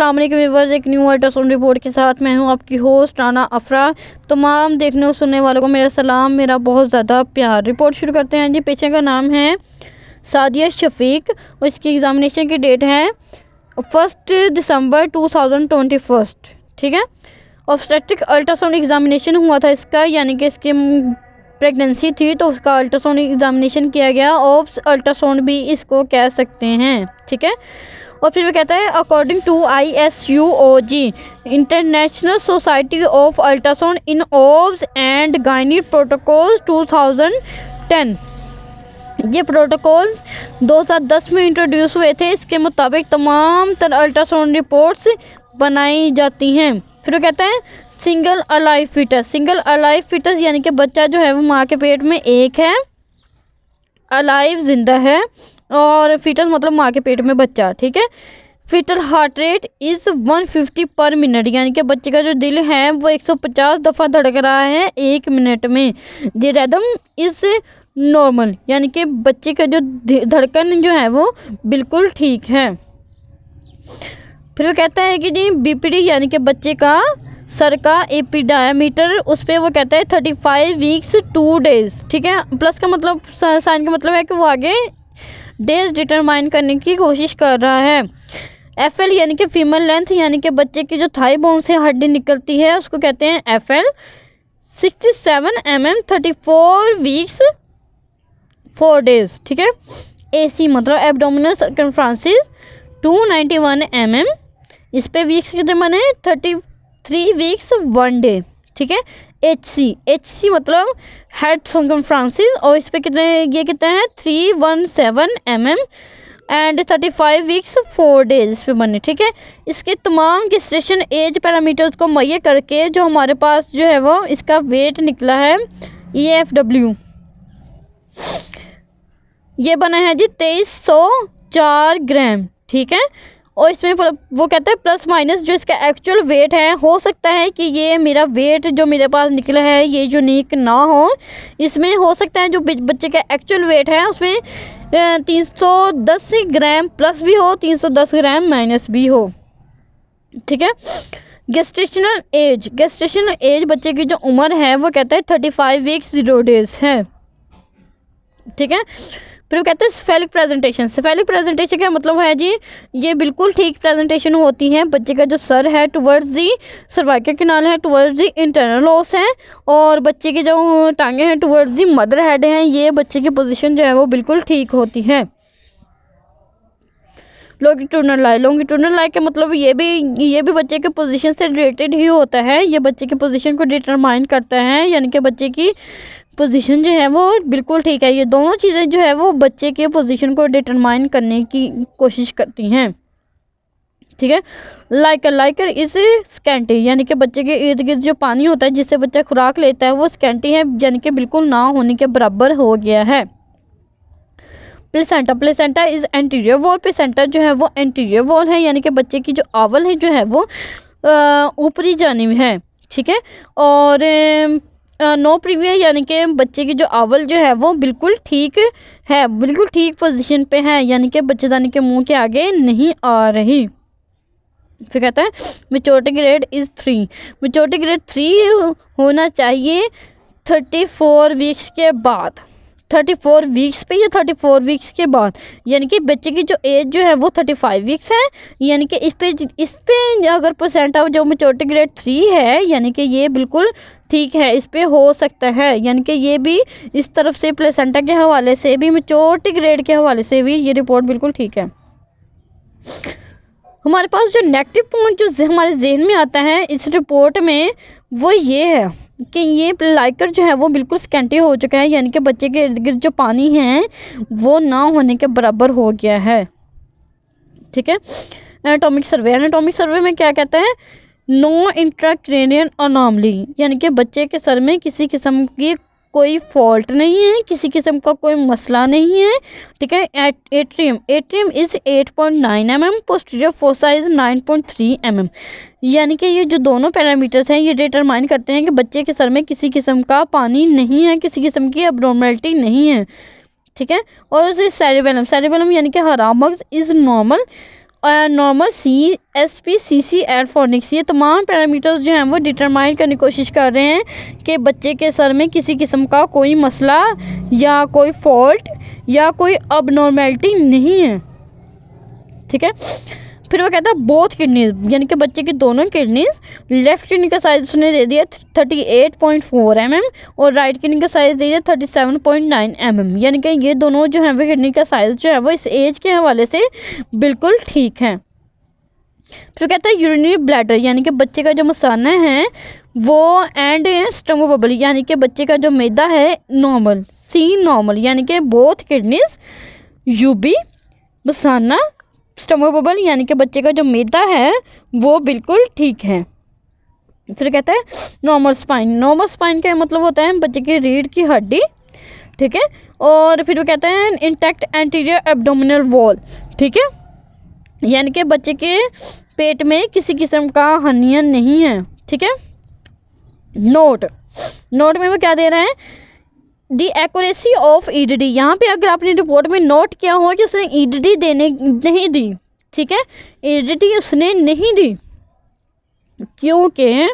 Viewers एक new ultrasound report के साथ मैं हूँ आपकी होस्ट राना अफरा। तमाम देखने और सुनने वालों को मेरा सलाम, मेरा बहुत ज़्यादा प्यार। रिपोर्ट शुरू करते हैं जी पेशेंट का नाम है सादिया शफीक और इसकी एग्ज़ामिनेशन की डेट है first December two thousand twenty first ठीक है? ऑब्स्टेट्रिक अल्ट्रासाउंड एग्ज़ामिनेशन हुआ था इसका, यानी कि इसकी प्रेगनेंसी थी तो उसका अल्ट्रासाउंड एग्ज़ामिनेशन किया गया। ऑप्स अल्ट्रासाउंड भी इसको कह सकते हैं, ठीक है? और फिर वो कहता है according to I S U O G international society of ultrasound in obs and gynae protocol 2010 ये प्रोटोकॉल्स 2010 में इंट्रोड्यूस हुए थे। इसके मुताबिक तमाम तरह अल्ट्रासाउंड रिपोर्ट्स बनाई जाती हैं। फिर वो कहता है single alive fetus single alive fetus यानी कि बच्चा जो है वो माँ के पेट में एक है। अलाइव ज़िंदा है। और फीटल मतलब माँ के पेट में बच्चा, ठीक है? फीटल हार्ट रेट इज़ 150 पर मिनट यानी कि बच्चे का जो दिल है, वो 150 दफ़ा धड़क रहा है एक मिनट में। द रेदम इज़ नॉर्मल यानी कि बच्चे का जो धड़कन जो है, वो बिल्कुल ठीक है। फिर वो कहता है कि जी बीपीडी यानी कि बच्चे का सर का एपी डायमीटर उस पर वो कहता है thirty five weeks two days ठीक है? प्लस का मतलब साइन का मतलब है कि वो आगे डेज़ डिटरमाइन करने की कोशिश कर रहा है। एफ़ एल यानी कि फीमेल लेंथ यानी कि बच्चे की जो थाई बोन से हड्डी निकलती है, उसको कहते हैं F L sixty seven M M thirty four weeks four days ठीक है? ए सी मतलब abdominal circumference two ninety one M M इस पे वीक्स कितने बने thirty three weeks one day ठीक है? एच सी एच सी मतलब हेड फ्रांसिस और इस पे कितने, ये कितने हैं? Three one seven M M and thirty five weeks four days इस पे बने, ठीक है? इसके तमाम गेस्टेशन एज पैरामीटर्स को मुहैया करके जो हमारे पास जो है वो इसका वेट निकला है ई एफ़ डब्ल्यू ये बना है जी तेईस सौ चार ग्राम, ठीक है? और इसमें वो कहता है प्लस माइनस जो इसका एक्चुअल वेट है, हो सकता है कि ये मेरा वेट जो मेरे पास निकला है, ये यूनिक ना हो। इसमें हो सकता है जो बच्चे का एक्चुअल वेट है, उसमें तीन सौ दस ग्राम प्लस भी हो, तीन सौ दस ग्राम माइनस भी हो। ठीक है? गेस्टेशनल एज गेस्टेशनल एज बच्चे की जो उम्र है, वो कहता है thirty five weeks zero days है। ठीक है? फिर वो कहते हैं सफेलिक प्रेजेंटेशन सफेलिक प्रेजेंटेशन का मतलब है जी, ये बिल्कुल ठीक प्रेजेंटेशन होती है। बच्चे का जो सर है टुवर्ड्स दी सर्वाइकल किनाल है टुवर्ड्स दी इंटरनल ओस है और बच्चे की जो टांगे हैं टुवर्ड्स दी मदर हेड हैं, ये बच्चे की पोजीशन जो है वो बिल्कुल ठीक होती है। लॉन्गिट्यूडनल लाई लॉन्गिट्यूडनल लाई का मतलब ये भी ये भी बच्चे के पोजीशन से रिलेटेड ही होता है। ये बच्चे की पोजीशन को डिटरमाइन करता है, यानी कि बच्चे की पोजीशन जो है वो बिल्कुल ठीक है। ये दोनों चीज़ें जो है वो बच्चे के पोजीशन को डिटरमाइन करने की कोशिश करती हैं। ठीक है? लाइकर लाइकर इस स्कैंटी यानी कि बच्चे के इर्द गिर्द जो पानी होता है, जिससे बच्चा खुराक लेता है, वो स्कैंटी है, यानी कि बिल्कुल ना होने के बराबर हो गया है। Placenta placenta is anterior wall placenta जो है वो एंटीरियर वॉल है, यानी कि बच्चे की जो आवल है जो है वो ऊपरी जानी है। ठीक है? और नो प्रीवियर यानी कि बच्चे की जो आवल जो है, वो बिल्कुल ठीक है, बिल्कुल ठीक पोजीशन पे है, यानी कि बच्चेदानी के मुँह के आगे नहीं आ रही। फिर कहता है maturity grade is three maturity grade three होना चाहिए थर्टी फोर वीक्स के बाद। थर्टी फोर वीक्स पे या थर्टी फोर वीक्स के बाद? यानी कि बच्चे की जो एज जो है, वो थर्टी फाइव वीक्स है, यानी कि इस पे इस पे अगर परसेंट ऑफ़ जो मेचोरिटी ग्रेड थ्री है, यानी कि ये बिल्कुल ठीक है, इस पर हो सकता है। यानी कि ये भी इस तरफ़ से प्लेसेंटा के हवाले से भी मेचोरिटी ग्रेड के हवाले से भी ये रिपोर्ट बिल्कुल ठीक है। हमारे पास जो नेगेटिव पॉइंट जो हमारे जहन में आता है, इस रिपोर्ट में वो ये है कि ये लाइकर जो है वो बिल्कुल स्कैंटी हो चुका है। यानी कि बच्चे के इर्द गिर्द जो पानी है, वो ना होने के बराबर हो गया है। ठीक है? एनाटॉमिक सर्वे एनाटॉमिक सर्वे में क्या कहता है? नो इंट्राक्रेनियन अनॉमली यानी कि बच्चे के सर में किसी किस्म की कोई फॉल्ट नहीं है, किसी किस्म का कोई मसला नहीं है, ठीक है? Atrium atrium is 8.9 point nine M M posterior fossa is 9.3 point three M M यानी कि ये जो दोनों पैरामीटर्स हैं, ये डिटरमाइन करते हैं कि बच्चे के सर में किसी किस्म का पानी नहीं है, किसी किस्म की अबनॉर्मलिटी नहीं है, ठीक है? और सैरिबेलम सैरिबेलम यानी कि हरा mugs is normal normal C S P C C add फोनिक्स ये तमाम पैरामीटर्स जो हैं, वो डिटरमाइन करने की कोशिश कर रहे हैं कि बच्चे के सर में किसी किस्म का कोई मसला या कोई फॉल्ट या कोई अब नहीं है। ठीक है? फिर वो कहता है बोथ किडनीज यानी कि बच्चे की दोनों किडनीज लेफ़्ट किडनी का साइज़ उसने दे दिया thirty eight point four M M और राइट किडनी का साइज़ दे दिया thirty seven point nine M M यानी कि ये दोनों जो है, वो किडनी का साइज़ जो है, वो इस एज के हवाले से बिल्कुल ठीक है। फिर कहता है यूरिनरी ब्लैडर यानी कि बच्चे का जो मसाना है, वो एंड स्टमोबल यानी कि बच्चे का जो मैदा है नॉर्मल सी नॉर्मल यानी कि बोथ किडनीज यूबी मसाना स्टमक बबल यानी कि बच्चे का जो मैदा है, वो बिल्कुल ठीक है। फिर कहता है नॉर्मल स्पाइन नॉर्मल स्पाइन का मतलब होता है बच्चे की रीढ़ की हड्डी, ठीक है? और फिर वो कहते हैं इंटैक्ट एंटीरियर एब्डोमिनल वॉल ठीक है? यानी कि बच्चे के पेट में किसी किस्म का हनियन नहीं है, ठीक है? नोट नोट में वो क्या दे रहा है? दी एक्यूरेसी ऑफ़ ईडीडी यहाँ पे अगर आपने रिपोर्ट में नोट किया हो कि उसने ईडीडी देने नहीं दी ठीक है? ईडीडी उसने नहीं दी क्योंकि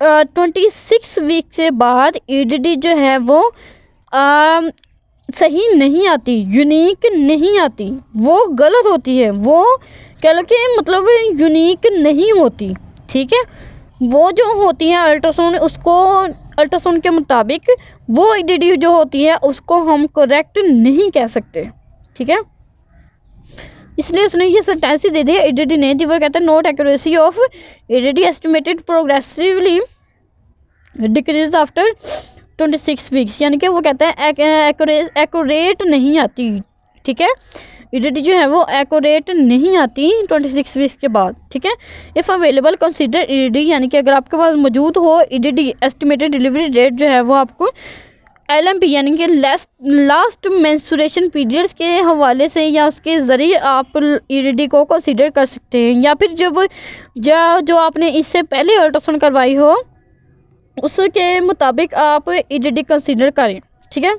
ट्वेंटी सिक्स वीक से बाद ईडीडी जो है वो आ, सही नहीं आती यूनिक नहीं आती। वो गलत होती है वो कह लो कि मतलब यूनिक नहीं होती ठीक है? वो जो होती है अल्ट्रासाउंड उसको अल्ट्रासाउंड के मुताबिक वो ईडीडी जो होती है, उसको हम करेक्ट नहीं कह सकते। ठीक है? इसलिए उसने ये सेंटेंस दे दिया ईडीडी नहीं दी वो कहता है note accuracy of EDD estimated progressively decrease after twenty six weeks यानी कि वो कहता है एक्यूरेट नहीं आती। ठीक है? ईडीडी जो है वो एक्यूरेट नहीं आती ट्वेंटी सिक्स वीक्स के बाद ठीक है? इफ़ अवेलेबल कंसिडर ईडीडी यानी कि अगर आपके पास मौजूद हो ईडीडी एस्टिमेटेड डिलीवरी डेट जो है वो आपको एल एम पी यानी कि लास्ट मैंसुरेशन पीरियड्स के हवाले से या उसके ज़रिए आप ईडीडी को कंसिडर कर सकते हैं। या फिर जब जो, जो आपने इससे पहले अल्ट्रासाउंड करवाई हो उसके मुताबिक आप ईडीडी कंसिडर करें ठीक है?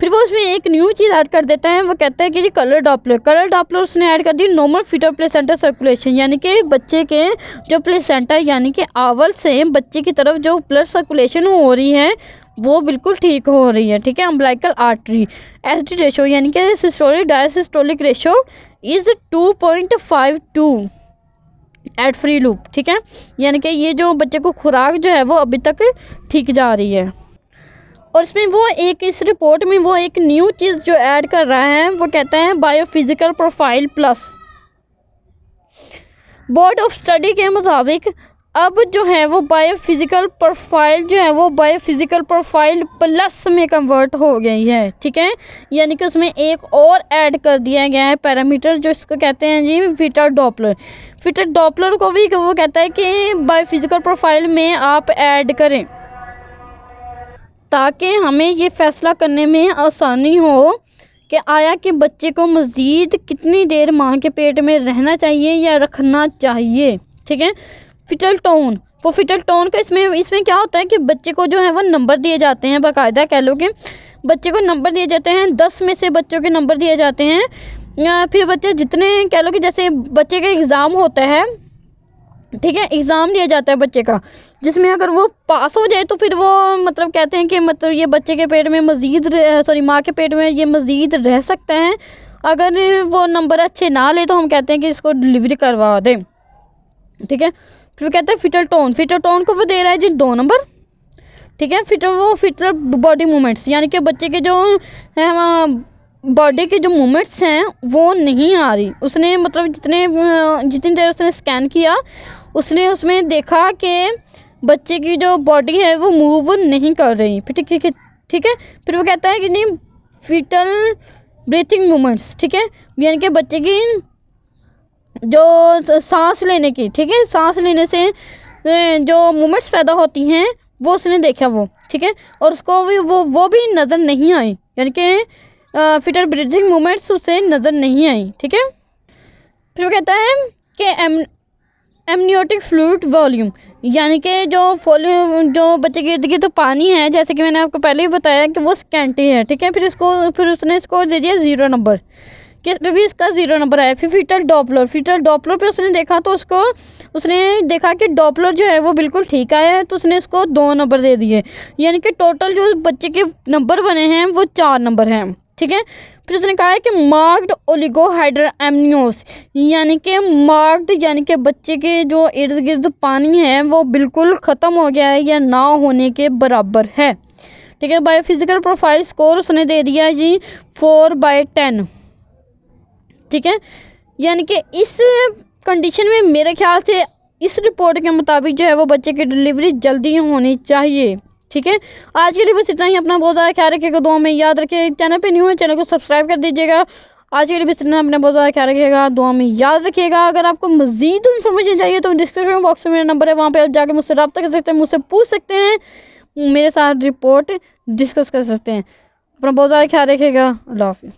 फिर वो उसमें एक न्यू चीज़ ऐड कर देता है, वो कहता है कि जी कलर डॉपलर कलर डॉपलर उसने ऐड कर दी नॉर्मल फीटर प्लेसेंटर सर्कुलेशन यानी कि बच्चे के जो प्लेसेंटर यानी कि आवल से बच्चे की तरफ़ जो ब्लड सर्कुलेशन हो रही है, वो बिल्कुल ठीक हो रही है, ठीक है? Umbilical artery S D ratio यानी कि systolic diastolic ratio is two point five two eight free loop ठीक है? यानी कि ये जो बच्चे को खुराक जो है, वो अभी तक ठीक जा रही है। और इसमें वो एक, इस रिपोर्ट में वो एक न्यू चीज़ जो ऐड कर रहा है, वो कहता है biophysical profile plus board of study के मुताबिक, अब जो है वो बायोफिज़िकल प्रोफ़ाइल जो है वो बायोफिज़िकल प्रोफ़ाइल प्लस में कन्वर्ट हो गई है, ठीक है? यानी कि उसमें एक और ऐड कर दिया गया है पैरामीटर जो इसको कहते हैं जी फिटर डॉपलर फिटर डॉपलर को भी वो कहता है कि बायोफिज़िकल प्रोफ़ाइल में आप ऐड करें। ताकि हमें ये फ़ैसला करने में आसानी हो कि आया कि बच्चे को मज़ीद कितनी देर माँ के पेट में रहना चाहिए या रखना चाहिए, ठीक है? फिटल टोन वो फिटल टोन का इसमें इसमें क्या होता है कि बच्चे को जो है वो नंबर दिए जाते हैं, बाकायदा कह लो कि बच्चे को नंबर दिए जाते हैं, दस में से बच्चों के नंबर दिए जाते हैं। या फिर बच्चे जितने, कह लो कि जैसे बच्चे का एग्ज़ाम होता है, ठीक है? एग्ज़ाम दिया जाता है बच्चे का। जिसमें अगर वो पास हो जाए तो फिर वो मतलब कहते हैं कि मतलब ये बच्चे के पेट में मज़ीद सॉरी माँ के पेट में ये मज़ीद रह सकते हैं। अगर वो नंबर अच्छे ना ले तो हम कहते हैं कि इसको डिलीवरी करवा दें। ठीक है? फिर कहते हैं फिटर टोन फिटर टोन को वो दे रहा है जी दो नंबर ठीक है? फिटर वो फिटर बॉडी मूवमेंट्स यानी कि बच्चे के जो, है बॉडी के जो मूवमेंट्स हैं, वो नहीं आ रही। उसने मतलब जितने, जितनी देर उसने स्कैन किया, उसने उसमें देखा कि बच्चे की जो बॉडी है, वो मूव नहीं कर रही। फिर ठीक है ठीक है? फिर वो कहता है कि नहीं फीटल ब्रीथिंग मूवमेंट्स ठीक है? यानी कि बच्चे की जो सांस लेने की, ठीक है? सांस लेने से जो मूवमेंट्स पैदा होती हैं, वो उसने देखा वो, ठीक है? और उसको भी वो वो भी नज़र नहीं आई। यानी कि फिटर ब्रीथिंग मूवमेंट्स उसे नज़र नहीं आई, ठीक है? फिर वो कहता है कि एम एमनियोटिक फ्लूड वॉल्यूम यानी कि जो फॉल्यूम जो बच्चे के इर्द गिर्द तो पानी है, जैसे कि मैंने आपको पहले ही बताया कि वो स्कैंटी है, ठीक है? फिर इसको, फिर उसने इसको दे दिया ज़ीरो नंबर किस पे भी इसका ज़ीरो नंबर आया, फिर फीटल डॉपलर फीटल डॉपलर पे उसने देखा तो उसको, उसने देखा कि डॉपलर जो है वो बिल्कुल ठीक आया है तो उसने इसको दो नंबर दे दिए। यानी कि टोटल जो बच्चे के नंबर बने हैं, वो चार नंबर हैं, ठीक है? फिर उसने कहा है कि मार्क्ड ओलिगोहाइड्र एमनियोस यानी कि मार्क्ड, यानी कि बच्चे के जो इर्द गिर्द पानी है, वो बिल्कुल ख़त्म हो गया है या ना होने के बराबर है। ठीक है बायोफिजिकल प्रोफ़ाइल स्कोर उसने दे दिया जी फोर बाय टेन ठीक है, यानी कि इस कंडीशन में मेरे ख्याल से इस रिपोर्ट के मुताबिक जो है वो बच्चे की डिलीवरी जल्दी होनी चाहिए। ठीक है? आज के लिए बस इतना ही। अपना बहुत ज़्यादा ख्याल रखिएगा दो में। याद रखिए, चैनल पे न्यू है, चैनल को सब्सक्राइब कर दीजिएगा। आज के लिए बस इतना। अपना बहुत ज़्यादा ख्याल रखिएगा दुआ में। याद रखिएगा, अगर आपको मजीद इन्फॉर्मेशन चाहिए तो डिस्क्रिप्शन बॉक्स में मेरा नंबर है। वहाँ पर आप जाकर मुझसे रब्ता कर सकते हैं, मुझसे पूछ सकते हैं। मेरे साथ रिपोर्ट डिस्कस कर सकते हैं। अपना बहुत ज़्यादा ख्याल रखिएगा। अल्लाह हाफिज़।